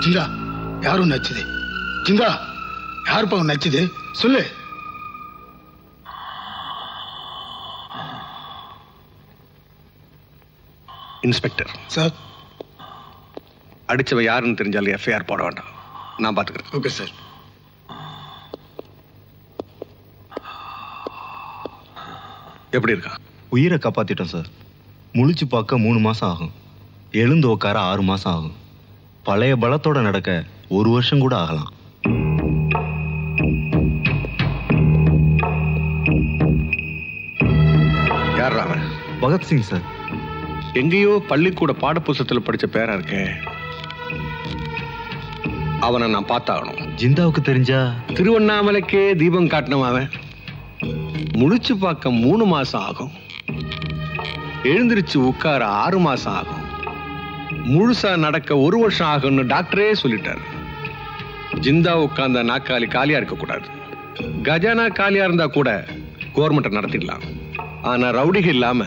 ஜிந்தா யாரும் நச்சுது ஜிந்தா யாருப்பா உன் நச்சுது சொல்லு. இன்ஸ்பெக்டர். சார். அடிச்சவ யாருன்னு தெரிஞ்சாலும் எஃப்ஐஆர் போட வேண்டாம். நான் பாத்துக்கிறேன். Okay sir. எப்படி இருக்கான் உயிரை காப்பாத்திட்டோம் சார். முழிச்சு பார்க்க மூணு மாசம் ஆகும். எழுந்து உட்கார ஆறு மாசம் ஆகும். பழைய பலத்தோட நடக்க ஒரு வருஷம் கூட ஆகலாம். யார் அவன் பகத்சிங் சார். எங்கேயோ பள்ளிக்கூட பாடப்புஸ்தகத்துல படிச்ச பேரா இருக்கே. அவனை நான் பார்த்தாகணும். ஜிந்தாவுக்கு தெரிஞ்சா திருவண்ணாமலைக்கே தீபம் காட்டினவன் அவன். முழிச்சு பார்க்க மூணு மாசம் ஆகும். எழுந்திருச்சு உட்கார ஆறு மாசம் ஆகும். முழுசா நடக்க ஒரு வருஷம் ஆகும்னு டாக்டரே சொல்லிட்டாரு. ஜிந்தா உட்கார்ந்த நாக்காளி காலியா இருக்க கூடாது கஜானா காலியா இருந்தா கூட கவர்மெண்ட்டை நடத்திடலாம். ஆனா ரவுடிகள் இல்லாம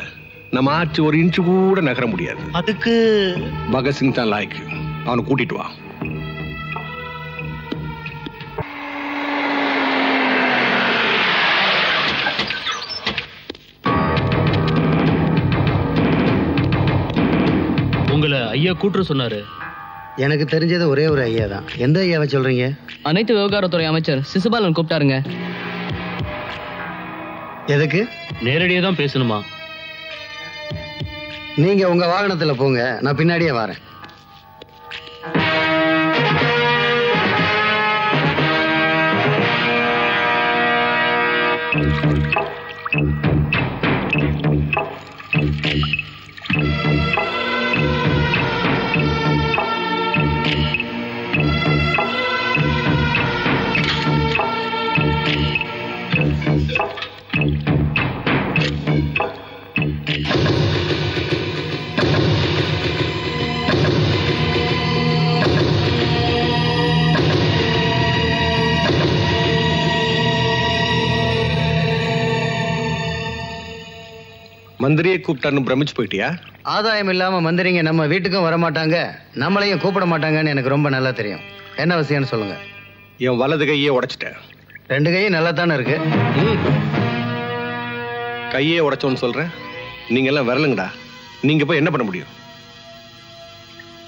நம்ம ஆட்சி ஒரு இன்ச்சு கூட நகர முடியாது. அதுக்கு பகத்சிங் தான் லாய்க்கு. அவனை கூட்டிட்டு வா. ஐயா கூட்டுற சொன்னாரு. எனக்கு தெரிஞ்சது ஒரே ஒரு ஐயா தான். எந்த ஐயாவை சொல்றீங்க? அனைத்து விவகாரத்துறை அமைச்சர் சிசுபாலன் கூப்பிட்டாருங்க. எதுக்கு? நேரடியா தான் பேசணுமா? நீங்க உங்க வாகனத்துல போங்க. நான் பின்னாடியே வரேன். மந்திரியை கூப்பிட்டான்னு பிரமிச்சு போயிட்டியா? ஆதாயம் இல்லாம மந்திரிங்க நம்ம வீட்டுக்கும் வர மாட்டாங்க நம்மளையும் கூப்பிட மாட்டாங்கன்னு எனக்கு ரொம்ப நல்லா தெரியும். என்ன விஷயம்னு சொல்லுங்க. என் வலது கையே உடைச்சிட்டேன் ரெண்டு கையும் நல்லா தானே இருக்கு? ம். கையே உடைச்சோன்னு சொல்றேன். நீங்க எல்லாம் வரலுங்கடா. நீங்க போய் என்ன பண்ண முடியும்?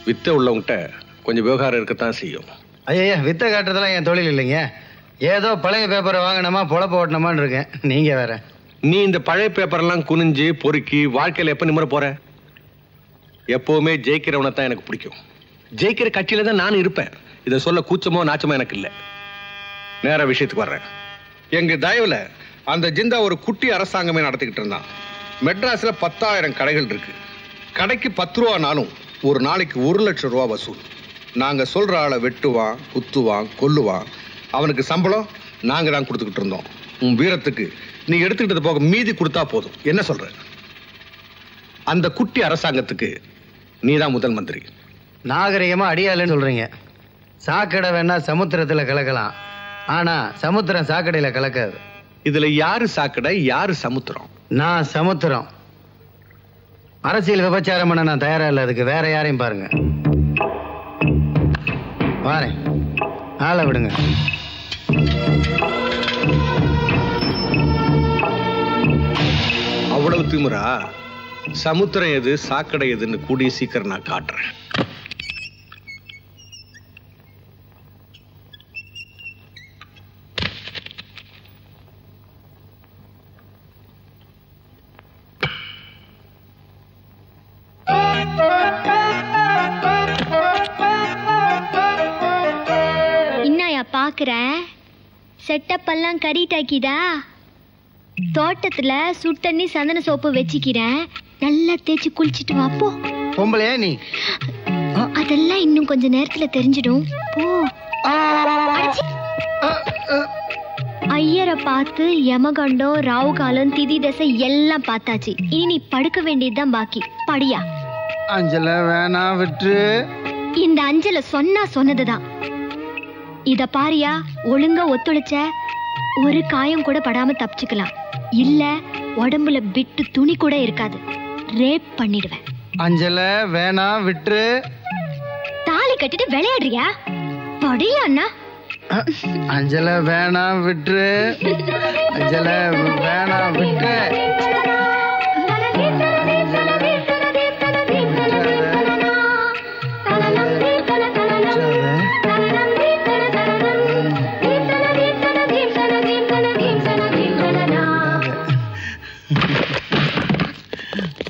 வித்த உள்ளவங்கிட்ட கொஞ்சம் விவகாரம் இருக்கத்தான் செய்யும். ஐயா வித்த காட்டுறதெல்லாம் என் தொழில் இல்லைங்க. ஏதோ பழைய பேப்பரை வாங்கினோமா பொழப்ப ஓட்டணுமான்னு இருக்கேன். நீங்க வேற. நீ இந்த பழைய பேப்பரெல்லாம் குனிஞ்சு பொறுக்கி வாழ்க்கையில எப்ப நிம்மற போற? எப்பவுமே ஜெயிக்கிறவனை தான் எனக்கு பிடிக்கும். ஜெயிக்கிற கட்சியில தான் நான் இருப்பேன். இதை சொல்ல கூச்சமோ நாச்சமோ எனக்கு இல்லை. நேர விஷயத்துக்கு வர்றேன். எங்க தயவுல அந்த ஜிந்தா ஒரு குட்டி அரசாங்கமே நடத்திக்கிட்டு இருந்தான். மெட்ராஸ்ல பத்தாயிரம் கடைகள் இருக்கு. கடைக்கு பத்து ரூபானாலும் ஒரு நாளைக்கு ஒரு லட்சம் ரூபா வசூல். நாங்க சொல்ற ஆளை வெட்டுவான் குத்துவான் கொல்லுவான். அவனுக்கு சம்பளம் நாங்க தான் கொடுத்துக்கிட்டு இருந்தோம். உன் வீரத்துக்கு நீ எடுத்துக்கிட்டது போக மீதி கொடுத்தா போதும். என்ன சொல்ற? அந்த குட்டி அரசாங்கத்துக்கு நீதான் முதல் மந்திரி. நாகரிகமா அடியாளுன்னு சொல்றீங்க. சாக்கடை வேணா சமுத்திரத்துல கலக்கலாம். ஆனா சமுத்திரம் சாக்கடையில கலக்காது. இதுல யாரு சாக்கடை யாரு சமுத்திரம்? நான் சமுத்திரம். அரசியல் விபச்சாரம் பண்ண நான் தயாரா இல்ல அதுக்கு வேற யாரையும் பாருங்க. வாரேன். ஆளை விடுங்க. திமிரா சமுத்திரம் எது சாக்கடை எதுன்னு கூடிய சீக்கிரம் நான் காட்டுறேன். என்னையா பாக்குற? செட்டப் எல்லாம் கறிட்டாக்கிதா தோட்டத்துல சுட்டண்ணி சந்தன சோப்பு வச்சுக்கிறேன் நல்லா தேய்ச்சி குளிச்சிட்டு வா போ பொம்பளையா நீ அதெல்லாம் இன்னும் கொஞ்ச நேரத்துல தெரிஞ்சிடும் போ. ஐயரை பார்த்து யமகண்டம் ராவுகாலம் திதி தசை எல்லாம் பார்த்தாச்சு இனி நீ படுக்க வேண்டியதுதான் பாக்கி படியா அஞ்சல வேணாம் விட்டு இந்த அஞ்சல சொன்னா சொன்னதுதான் இத பாரியா ஒழுங்கா ஒத்துழைச்ச ஒரு காயம் கூட படாம தப்பிச்சுக்கலாம் இல்ல உடம்புல பிட்டு துணி கூட இருக்காது. ரேப் பண்ணிடுவேன். அஞ்சல வேணாம் விட்டு தாலி கட்டிட்டு விளையாடுறியா? படியா அண்ணா? அஞ்சல வேணாம் விட்டுரு. அஞ்சல வேணாம் விட்டுரு. Mm-hmm.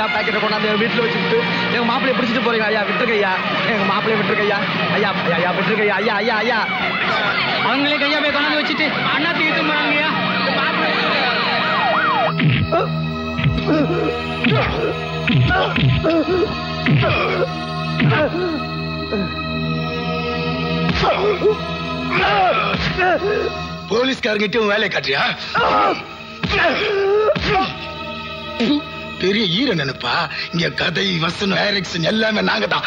கஞ்சா பாக்கெட்டை கொண்டாந்து எங்க வீட்டுல வச்சுட்டு எங்க மாப்பிளைய பிடிச்சிட்டு போறீங்க ஐயா விட்டுருங்க ஐயா எங்க மாப்பிளைய விட்டுருங்க ஐயா ஐயா ஐயா, ஐயா விட்டுருங்க ஐயா ஐயா ஐயா ஐயா அவங்களே கையா போய் கொண்டாந்து வச்சுட்டு அண்ணா தூக்கிட்டு போறாங்க ஐயா போலீஸ்காரங்கிட்டும் வேலையை காட்டுறியா பெரிய ஈர நினைப்பா இங்க கதை வசனம் டைரக்ஷன் எல்லாமே நாங்க தான்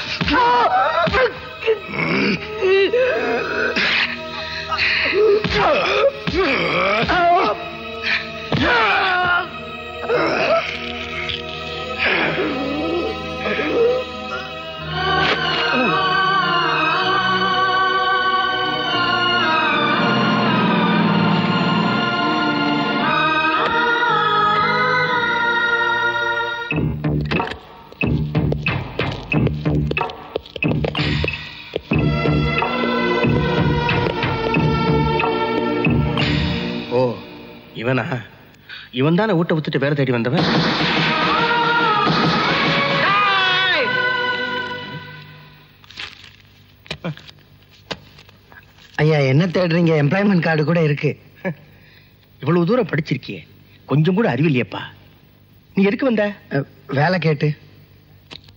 இவனா இவன் தானே வீட்டை வித்துட்டு வேற தேடி வந்தவன்? ஐயா என்ன தேடுறீங்க? எம்ப்ளாய்மெண்ட் கார்டு கூட இருக்கு. இவ்வளவு தூரம் படிச்சிருக்கியே. கொஞ்சம் கூட அறிவில்லையப்பா நீ எதுக்கு வந்த? வேலை கேட்டு.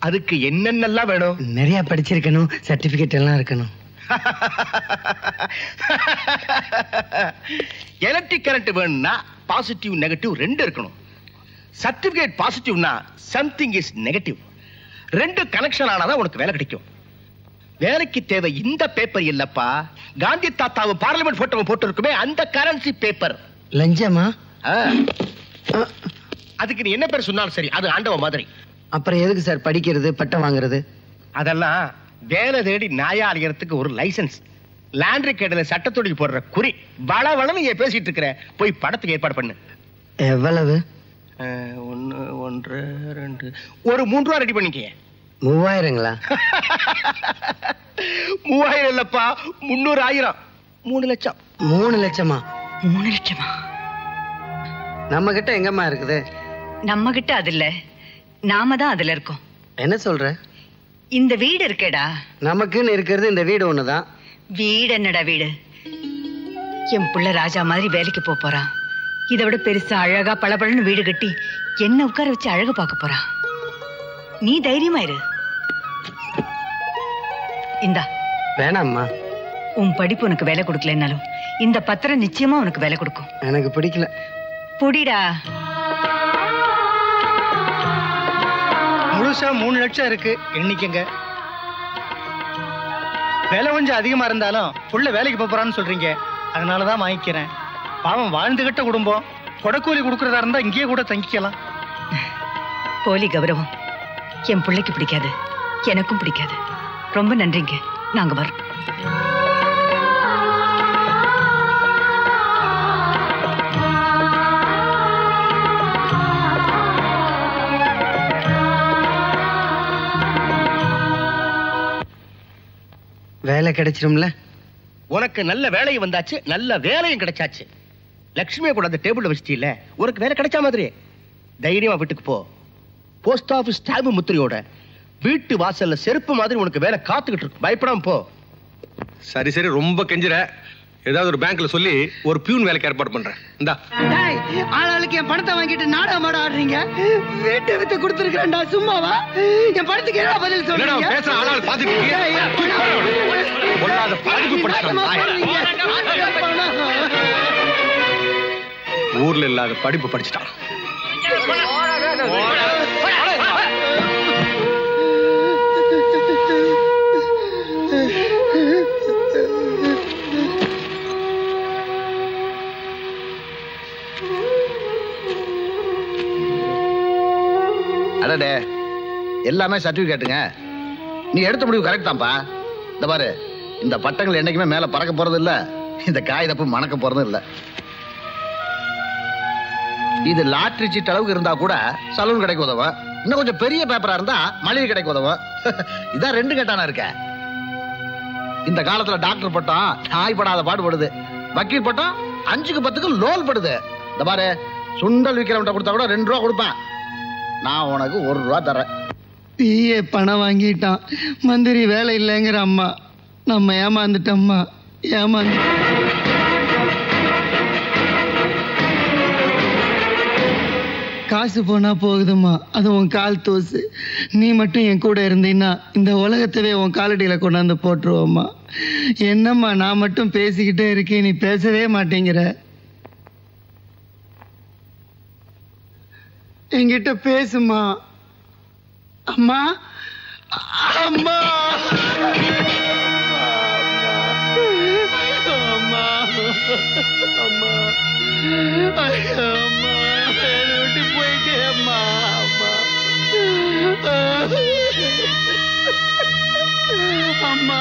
அதுக்கு என்னென்னலாம் வேணும்? நிறைய படிச்சிருக்கணும். சர்டிபிகேட் எல்லாம் இருக்கணும். எலக்ட்ரிக் கரண்ட் வேணும்னா பாசிட்டிவ் நெகட்டிவ் ரெண்டு இருக்கணும். சர்டிபிகேட் பாசிட்டிவ்னா சம்திங் இஸ் நெகட்டிவ் ரெண்டு கனெக்ஷன் ஆனாதான் உனக்கு வேலை கிடைக்கும். வேலைக்கு தேவை இந்த பேப்பர் இல்லப்பா. காந்தி தாத்தாவு பார்லிமெண்ட் போட்டோ போட்டு இருக்குமே அந்த கரன்சி பேப்பர் லஞ்சமா? அதுக்கு நீ என்ன பேர் சொன்னாலும் சரி அது ஆண்டவ மாதிரி. அப்புறம் எதுக்கு சார் படிக்கிறது பட்டம் வாங்குறது? அதெல்லாம் வேலை தேடி நாயா அலையறதுக்கு ஒரு லைசென்ஸ். லாண்ட்ரி கேடல சட்டத்தொடிக்கு போடுற குறி. வள வளன்னு நீ பேசிட்டு இருக்கிற. போய் படத்துக்கு ஏற்பாடு பண்ணு. எவ்வளவு? ஒண்ணு ஒன்று ரெண்டு. ஒரு மூன்று ரூபா ரெடி பண்ணிக்க மூவாயிரங்களா? மூவாயிரம் இல்லப்பா முன்னூறு ஆயிரம். மூணு லட்சம். மூணு லட்சமா? மூணு லட்சமா? நம்ம கிட்ட எங்கம்மா இருக்குது? நம்ம கிட்ட அது இல்ல நாம தான் அதுல இருக்கோம். என்ன சொல்ற? இந்த வீடு இருக்கேடா. நமக்குன்னு இருக்கிறது இந்த வீடு ஒண்ணுதான். வீடு என்னடா வீடு? என் புள்ள ராஜா மாதிரி வேலைக்கு போப் போறான் இதை விட பெருசா அழகா பளபளன்னு வீடு கட்டி என்ன உட்கார வச்சு அழகு பார்க்க போறான் நீ தைரியமா இரு. இந்தா. வேணாம்மா. உன் படிப்பு உனக்கு வேலை கொடுக்கலனாலும் இந்த பத்திரம் நிச்சயமா உனக்கு வேலை கொடுக்கும். எனக்கு பிடிக்கல. புடிடா. முழுசா மூணு லட்சம் இருக்கு. எண்ணிக்கங்க விலை கொஞ்சம் அதிகமா இருந்தாலும் புள்ள வேலைக்கு போறான்னு சொல்றீங்க. அதனாலதான் வாங்கிக்கிறேன். பாவம் வாழ்ந்துகிட்ட குடும்பம். கொடக்கூலி கொடுக்கறதா இருந்தா இங்கேயே கூட தங்கிக்கலாம். போலி கௌரவம். என் பிள்ளைக்கு பிடிக்காது. எனக்கும் பிடிக்காது. ரொம்ப நன்றிங்க. நாங்க வரோம் வேலை கிடைச்சிரும்ல? உனக்கு நல்ல வேலையும் வந்தாச்சு நல்ல வேலையும் கிடைச்சாச்சு. லக்ஷ்மியை கூட அந்த டேபிள்ல வச்சிட்டீல்ல உனக்கு வேலை கிடைச்ச மாதிரி தைரியமா வீட்டுக்கு போ. போஸ்ட் ஆபீஸ் ஸ்டாம்பு முத்திரையோட வீட்டு வாசல்ல செருப்பு மாதிரி உனக்கு வேலை காத்துக்கிட்டு இருக்கு. பயப்படாம போ. சரி சரி ரொம்ப கெஞ்சுற. ஏதாவது ஒரு பேங்க்ல சொல்லி ஒரு பியூன் வேலைக்கு ஏற்பாடு பண்றேன். இந்தா. டேய், ஆளாளுக்கு என் பணத்தை வாங்கிட்டு நாடகம் ஆட ஆடுறீங்க? வீட்டை வித்து கொடுத்துருக்கேன்டா சும்மாவா? என் பணத்துக்கு என்ன பதில் சொல்றீங்க? பேசுற ஆளாள். பொல்லாத பணம். ஊர்ல இல்லாத படிப்பு படிச்சுட்டான். அடடே எல்லாமே சர்டிபிகேட்டுங்க நீ எடுத்த முடிவு கரெக்ட் தான்ப்பா. இந்த பாரு இந்த பட்டங்கள் என்னைக்குமே மேல பறக்க போறது இல்ல. இந்த காகிதப்பு மணக்க போறதும் இல்ல. இது லாட்ரி சீட் அளவுக்கு இருந்தா கூட சலூன் கடைக்கு உதவும். இன்னும் கொஞ்சம் பெரிய பேப்பரா இருந்தா மளிகை கடைக்கு உதவும். இதான் ரெண்டு கட்டானா இருக்க இந்த காலத்துல டாக்டர் பட்டம் நாய் படாத பாடுபடுது வக்கீல் பட்டம் அஞ்சுக்கு பத்துக்கு லோல் படுது. இந்த பாரு சுண்டல் விக்கிறவன்ட்ட கொடுத்தா கூட ரெண்டு ரூபா கொடுப்பேன். நான் உனக்கு ஒரு ரூபா தரேன். பிஏ பணம் வாங்கிட்டான். மந்திரி வேலை இல்லைங்கிற அம்மா. நம்ம ஏமாந்துட்டோம்மா. ஏமாந்து காசு போனா போகுதும்மா. அது உன் கால் தோசு. நீ மட்டும் என் கூட இருந்தீன்னா இந்த உலகத்தவே உன் காலடியில் கொண்டாந்து போட்டுருவோம்மா. என்னம்மா நான் மட்டும் பேசிக்கிட்டே இருக்கேன் நீ பேசவே மாட்டேங்கிற. என்கிட்ட பேசுமா? அம்மா அம்மா. அம்மா. அம்மா. ஐயோ, அம்மா. விட்டு போயிட்டே அம்மா. அம்மா. அம்மா.